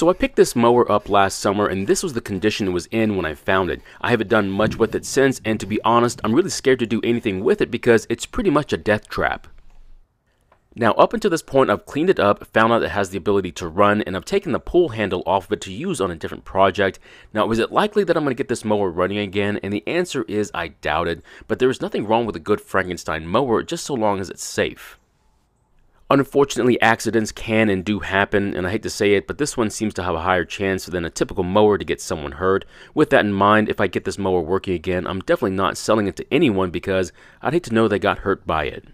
So I picked this mower up last summer and this was the condition it was in when I found it. I haven't done much with it since and to be honest, I'm really scared to do anything with it because it's pretty much a death trap. Now up until this point I've cleaned it up, found out it has the ability to run, and I've taken the pull handle off of it to use on a different project. Now is it likely that I'm going to get this mower running again? And the answer is I doubt it, but there is nothing wrong with a good Frankenstein mower just so long as it's safe. Unfortunately, accidents can and do happen, and I hate to say it, but this one seems to have a higher chance than a typical mower to get someone hurt. With that in mind, if I get this mower working again, I'm definitely not selling it to anyone because I'd hate to know they got hurt by it.